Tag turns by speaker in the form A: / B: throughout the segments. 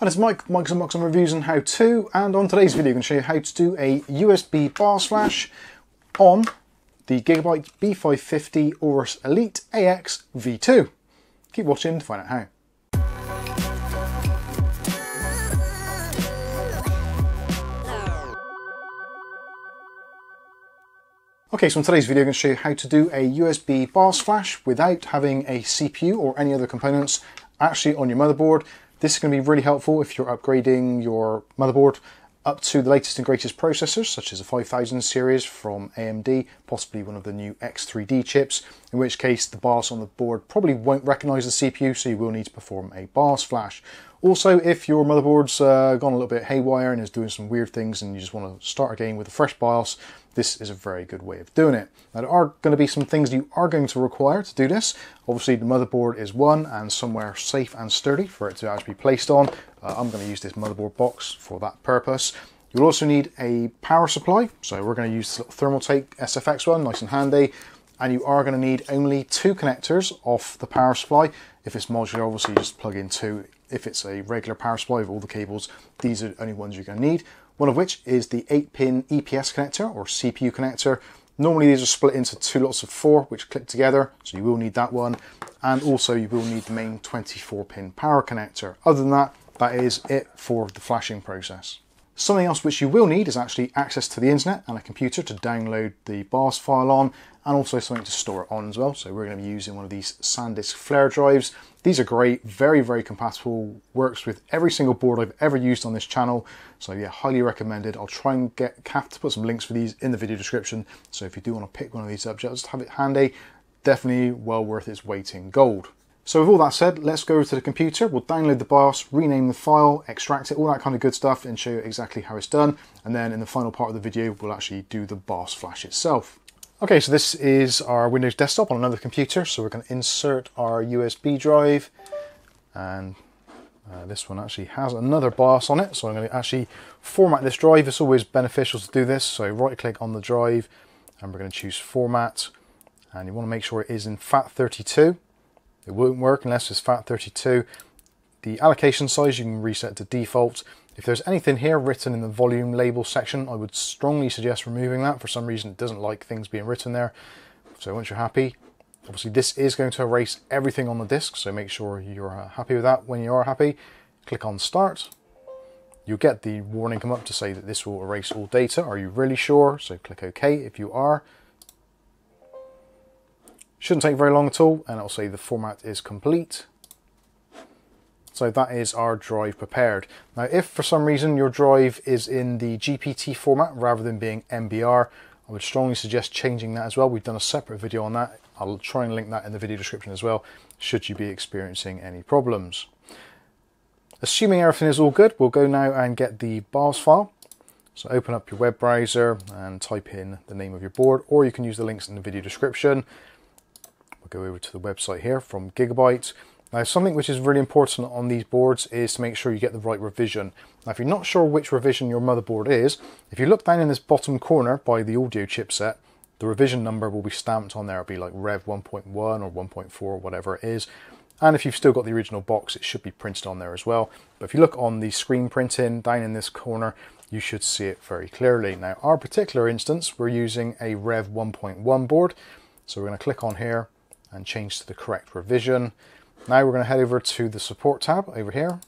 A: Hi, it's Mike, Mike's Unboxing Reviews and How To, and on today's video I'm going to show you how to do a USB BIOS flash on the Gigabyte B550 Aorus Elite AX V2. Keep watching to find out how. Okay, so in today's video I'm going to show you how to do a USB BIOS flash without having a CPU or any other components actually on your motherboard. This is going to be really helpful if you're upgrading your motherboard up to the latest and greatest processors, such as a 5000 series from AMD, possibly one of the new X3D chips, in which case the BIOS on the board probably won't recognize the CPU, so you will need to perform a BIOS flash. Also, if your motherboard's uh, gone a little bit haywire and is doing some weird things and you just want to start again with a fresh BIOS, this is a very good way of doing it. Now, there are going to be some things you are going to require to do this. Obviously, the motherboard is one and somewhere safe and sturdy for it to actually be placed on. Uh, I'm going to use this motherboard box for that purpose. You'll also need a power supply. So we're going to use the Thermaltake SFX one, nice and handy. And you are going to need only two connectors off the power supply. If it's modular, obviously you just plug in two if it's a regular power supply with all the cables, these are the only ones you're going to need. One of which is the 8-pin EPS connector or CPU connector. Normally these are split into two lots of four which click together, so you will need that one. And also you will need the main 24-pin power connector. Other than that, that is it for the flashing process. Something else which you will need is actually access to the internet and a computer to download the BIOS file on and also something to store it on as well. So we're going to be using one of these SanDisk flare drives. These are great, very, very compatible, works with every single board I've ever used on this channel. So yeah, highly recommended. I'll try and get have to put some links for these in the video description. So if you do want to pick one of these up, just have it handy. Definitely well worth its weight in gold. So with all that said, let's go to the computer, we'll download the BIOS, rename the file, extract it, all that kind of good stuff and show you exactly how it's done. And then in the final part of the video, we'll actually do the BIOS flash itself. Okay, so this is our Windows desktop on another computer. So we're going to insert our USB drive and uh, this one actually has another BIOS on it. So I'm going to actually format this drive. It's always beneficial to do this. So right click on the drive and we're going to choose format and you want to make sure it is in FAT32 it won't work unless it's FAT32. The allocation size you can reset to default. If there's anything here written in the volume label section, I would strongly suggest removing that. For some reason, it doesn't like things being written there. So once you're happy, obviously this is going to erase everything on the disk, so make sure you're happy with that. When you are happy, click on Start. You'll get the warning come up to say that this will erase all data. Are you really sure? So click OK if you are. Shouldn't take very long at all, and it'll say the format is complete. So that is our drive prepared. Now, if for some reason your drive is in the GPT format rather than being MBR, I would strongly suggest changing that as well. We've done a separate video on that. I'll try and link that in the video description as well, should you be experiencing any problems. Assuming everything is all good, we'll go now and get the BIOS file. So open up your web browser and type in the name of your board, or you can use the links in the video description We'll go over to the website here from Gigabyte. Now something which is really important on these boards is to make sure you get the right revision. Now if you're not sure which revision your motherboard is, if you look down in this bottom corner by the audio chipset, the revision number will be stamped on there. It'll be like Rev 1.1 or 1.4 or whatever it is. And if you've still got the original box, it should be printed on there as well. But if you look on the screen printing down in this corner, you should see it very clearly. Now, our particular instance, we're using a Rev 1.1 board. So we're going to click on here and change to the correct revision. Now we're going to head over to the support tab over here.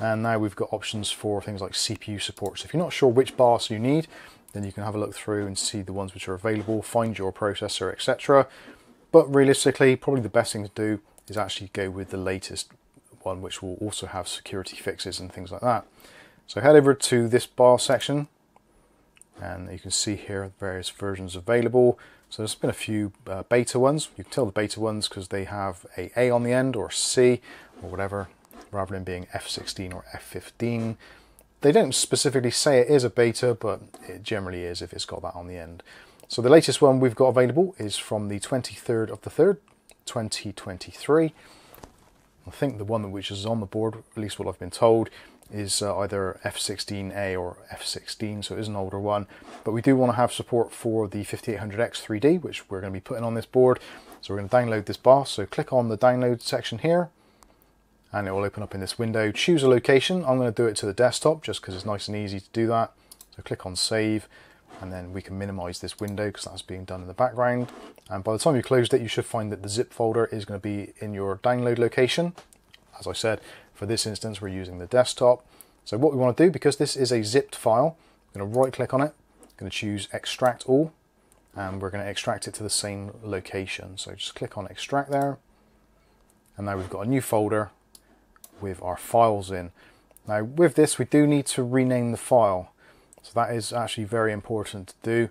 A: And now we've got options for things like CPU support. So if you're not sure which BIOS you need, then you can have a look through and see the ones which are available, find your processor, etc. But realistically, probably the best thing to do is actually go with the latest one, which will also have security fixes and things like that. So head over to this BIOS section, and you can see here various versions available. So there's been a few uh, beta ones. You can tell the beta ones because they have a A on the end or C or whatever, rather than being F16 or F15. They don't specifically say it is a beta, but it generally is if it's got that on the end. So the latest one we've got available is from the 23rd of the 3rd, 2023. I think the one which is on the board, at least what I've been told, is uh, either F16A or F16, so it is an older one. But we do want to have support for the 5800X 3D, which we're going to be putting on this board. So we're going to download this BIOS. So click on the download section here, and it will open up in this window. Choose a location. I'm going to do it to the desktop just because it's nice and easy to do that. So click on save and then we can minimize this window because that's being done in the background. And by the time you close it, you should find that the zip folder is going to be in your download location. As I said, for this instance, we're using the desktop. So what we want to do, because this is a zipped file, I'm going to right click on it, I'm going to choose extract all, and we're going to extract it to the same location. So just click on extract there. And now we've got a new folder with our files in. Now with this, we do need to rename the file. So that is actually very important to do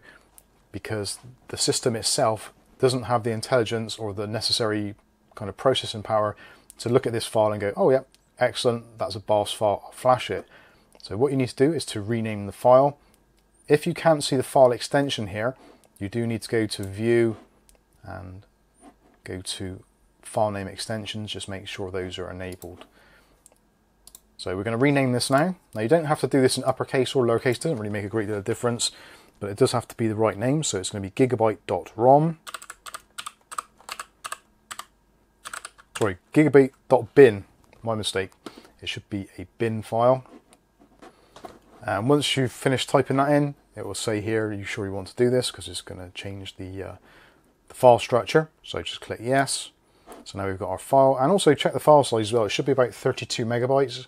A: because the system itself doesn't have the intelligence or the necessary kind of processing power to look at this file and go, oh yeah, excellent, that's a BIOS file, I'll flash it. So what you need to do is to rename the file. If you can't see the file extension here, you do need to go to view and go to file name extensions, just make sure those are enabled. So we're going to rename this now. Now you don't have to do this in uppercase or lowercase, it doesn't really make a great deal of difference, but it does have to be the right name. So it's going to be gigabyte.rom. Sorry, gigabyte.bin, my mistake. It should be a bin file. And once you've finished typing that in, it will say here, are you sure you want to do this? Because it's going to change the, uh, the file structure. So just click yes. So now we've got our file and also check the file size as well. It should be about 32 megabytes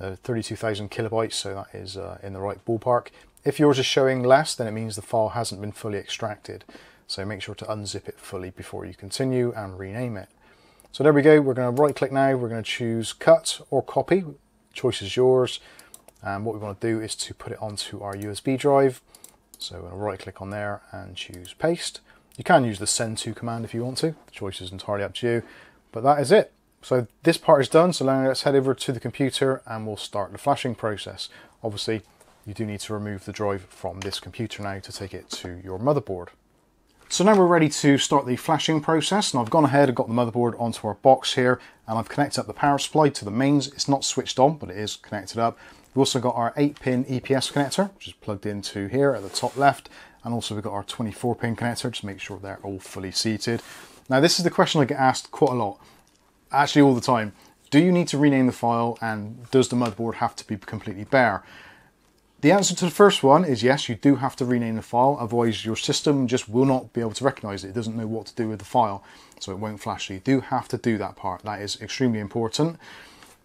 A: uh, 32,000 kilobytes, so that is uh, in the right ballpark. If yours is showing less, then it means the file hasn't been fully extracted. So make sure to unzip it fully before you continue and rename it. So there we go, we're going to right click now, we're going to choose cut or copy, choice is yours. And what we want to do is to put it onto our USB drive. So we're to right click on there and choose paste. You can use the send to command if you want to, the choice is entirely up to you. But that is it. So this part is done, so now let's head over to the computer and we'll start the flashing process. Obviously, you do need to remove the drive from this computer now to take it to your motherboard. So now we're ready to start the flashing process and I've gone ahead and got the motherboard onto our box here and I've connected up the power supply to the mains. It's not switched on, but it is connected up. We've also got our 8 pin EPS connector, which is plugged into here at the top left. And also we've got our 24 pin connector, just make sure they're all fully seated. Now this is the question I get asked quite a lot actually all the time, do you need to rename the file and does the motherboard have to be completely bare? The answer to the first one is yes, you do have to rename the file, otherwise your system just will not be able to recognize it. It doesn't know what to do with the file, so it won't flash. So you do have to do that part. That is extremely important.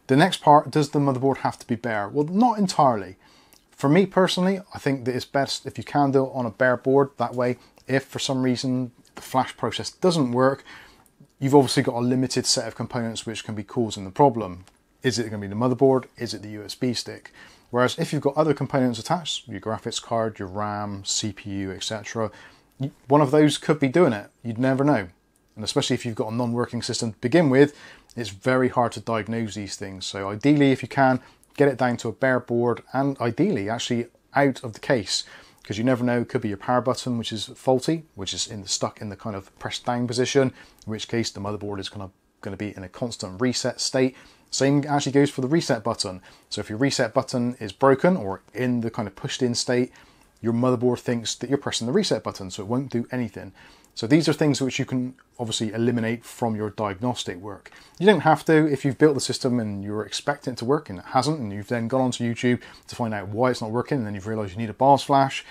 A: The next part, does the motherboard have to be bare? Well, not entirely. For me personally, I think that it's best if you can do it on a bare board. That way, if for some reason the flash process doesn't work, you've obviously got a limited set of components which can be causing the problem. Is it going to be the motherboard? Is it the USB stick? Whereas if you've got other components attached, your graphics card, your RAM, CPU, etc., one of those could be doing it. You'd never know. And especially if you've got a non-working system to begin with, it's very hard to diagnose these things. So ideally, if you can, get it down to a bare board and ideally actually out of the case because you never know, it could be your power button which is faulty, which is in the, stuck in the kind of pressed down position, in which case the motherboard is going to, going to be in a constant reset state. Same actually goes for the reset button. So if your reset button is broken or in the kind of pushed in state, your motherboard thinks that you're pressing the reset button, so it won't do anything. So these are things which you can obviously eliminate from your diagnostic work. You don't have to if you've built the system and you're expecting it to work and it hasn't, and you've then gone onto YouTube to find out why it's not working, and then you've realized you need a BIOS flash,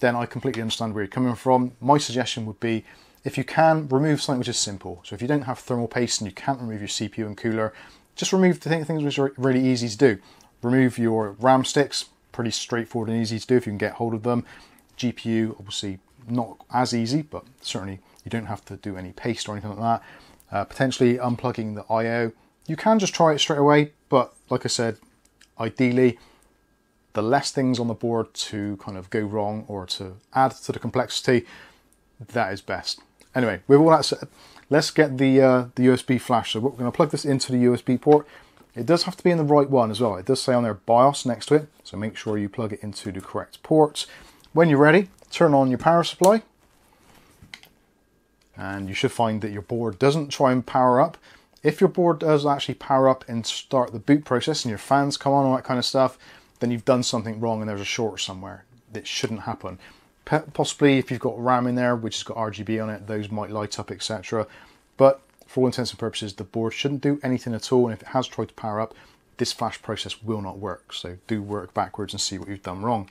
A: then I completely understand where you're coming from. My suggestion would be if you can, remove something which is simple. So if you don't have thermal paste and you can't remove your CPU and cooler, just remove the things which are really easy to do. Remove your RAM sticks, pretty straightforward and easy to do if you can get hold of them. GPU, obviously not as easy, but certainly you don't have to do any paste or anything like that. Uh, potentially unplugging the I.O. You can just try it straight away, but like I said, ideally, the less things on the board to kind of go wrong or to add to the complexity, that is best. Anyway, with all that said, let's get the, uh, the USB flash. So we're going to plug this into the USB port. It does have to be in the right one as well. It does say on there BIOS next to it, so make sure you plug it into the correct ports. When you're ready, turn on your power supply and you should find that your board doesn't try and power up. If your board does actually power up and start the boot process and your fans come on, all that kind of stuff, then you've done something wrong and there's a short somewhere. It shouldn't happen. Possibly if you've got RAM in there, which has got RGB on it, those might light up, etc. But for all intents and purposes, the board shouldn't do anything at all. And if it has tried to power up, this flash process will not work. So do work backwards and see what you've done wrong.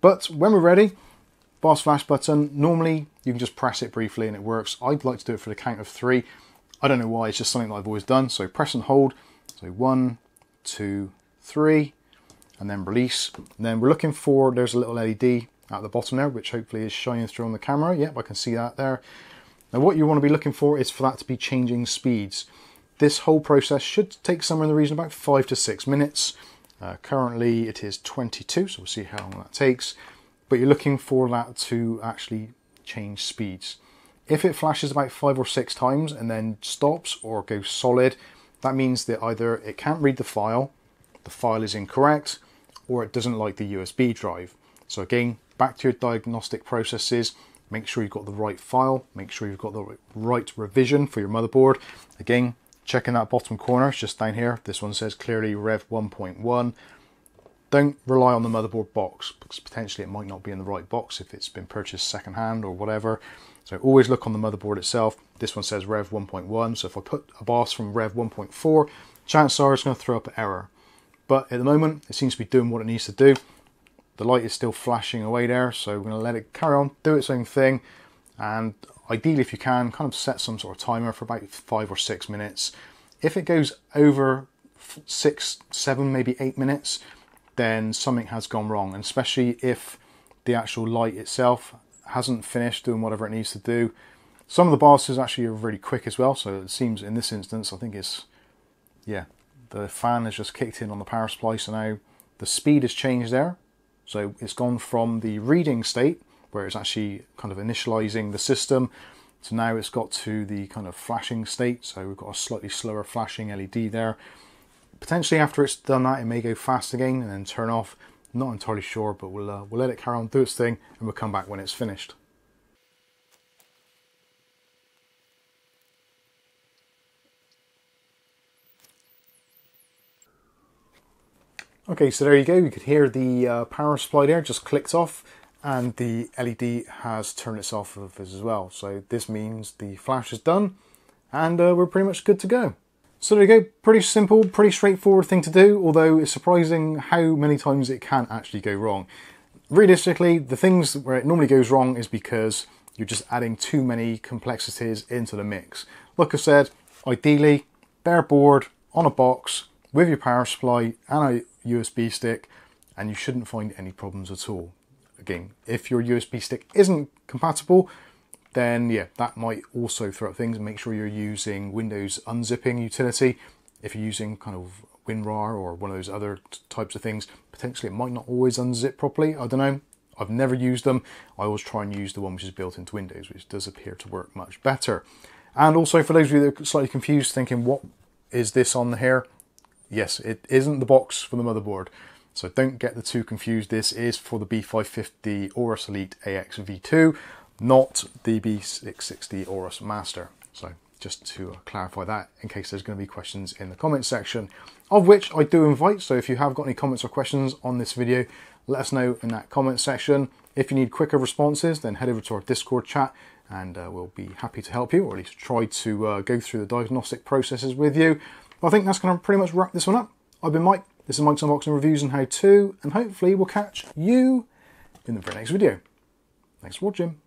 A: But when we're ready, BIOS flash button, normally you can just press it briefly and it works. I'd like to do it for the count of three. I don't know why, it's just something that I've always done. So press and hold. So one, two, three, and then release. And then we're looking for, there's a little LED at the bottom there, which hopefully is shining through on the camera. Yep, I can see that there. Now what you want to be looking for is for that to be changing speeds. This whole process should take somewhere in the region about five to six minutes. Uh, currently it is 22, so we'll see how long that takes. But you're looking for that to actually change speeds. If it flashes about five or six times and then stops or goes solid, that means that either it can't read the file, the file is incorrect, or it doesn't like the USB drive. So again, back to your diagnostic processes, make sure you've got the right file, make sure you've got the right revision for your motherboard. Again, checking that bottom corner, it's just down here. This one says clearly Rev 1.1. Don't rely on the motherboard box because potentially it might not be in the right box if it's been purchased secondhand or whatever. So always look on the motherboard itself. This one says Rev 1.1. So if I put a BIOS from Rev 1.4, chances are it's going to throw up an error. But at the moment, it seems to be doing what it needs to do. The light is still flashing away there, so we're going to let it carry on, do its own thing. And ideally, if you can, kind of set some sort of timer for about five or six minutes. If it goes over six, seven, maybe eight minutes, then something has gone wrong. And especially if the actual light itself hasn't finished doing whatever it needs to do. Some of the BIOSes actually are really quick as well, so it seems in this instance, I think it's, yeah, the fan has just kicked in on the power supply, so now the speed has changed there. So it's gone from the reading state, where it's actually kind of initializing the system, to now it's got to the kind of flashing state, so we've got a slightly slower flashing LED there. Potentially after it's done that, it may go fast again and then turn off. Not entirely sure, but we'll, uh, we'll let it carry on, do its thing, and we'll come back when it's finished. Okay, so there you go. You could hear the uh, power supply there just clicked off and the LED has turned itself off as well. So this means the flash is done and uh, we're pretty much good to go. So there you go, pretty simple, pretty straightforward thing to do, although it's surprising how many times it can actually go wrong. Realistically, the things where it normally goes wrong is because you're just adding too many complexities into the mix. Like I said, ideally, bare board on a box with your power supply and a USB stick and you shouldn't find any problems at all. Again, if your USB stick isn't compatible, then yeah, that might also throw up things make sure you're using Windows unzipping utility. If you're using kind of WinRAR or one of those other types of things, potentially it might not always unzip properly. I don't know. I've never used them. I always try and use the one which is built into Windows, which does appear to work much better. And also for those of you that are slightly confused, thinking, what is this on the here? Yes, it isn't the box for the motherboard. So don't get the two confused. This is for the B550 Aorus Elite AX V2, not the B660 Aorus Master. So just to clarify that in case there's going to be questions in the comment section, of which I do invite. So if you have got any comments or questions on this video, let us know in that comment section. If you need quicker responses, then head over to our Discord chat and uh, we'll be happy to help you, or at least try to uh, go through the diagnostic processes with you. I think that's going to pretty much wrap this one up. I've been Mike. This is Mike's Unboxing Reviews and How To, and hopefully we'll catch you in the very next video. Thanks for watching.